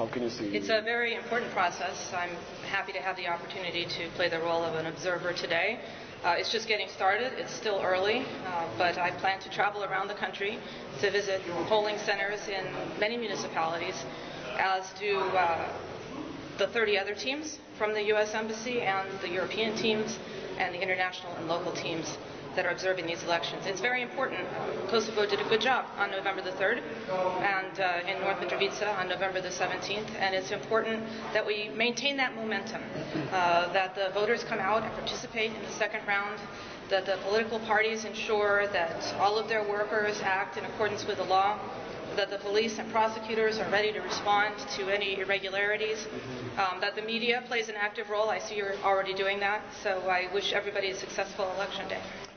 How can you see? It's a very important process. I'm happy to have the opportunity to play the role of an observer today. Uh, it's just getting started. It's still early, uh, but I plan to travel around the country to visit polling centers in many municipalities, as do uh, the 30 other teams from the U.S. Embassy and the European teams and the international and local teams that are observing these elections. It's very important. Kosovo did a good job on November the 3rd and uh, in North Mitrovica on November the 17th, and it's important that we maintain that momentum, uh, that the voters come out and participate in the second round, that the political parties ensure that all of their workers act in accordance with the law, that the police and prosecutors are ready to respond to any irregularities, um, that the media plays an active role. I see you're already doing that, so I wish everybody a successful election day.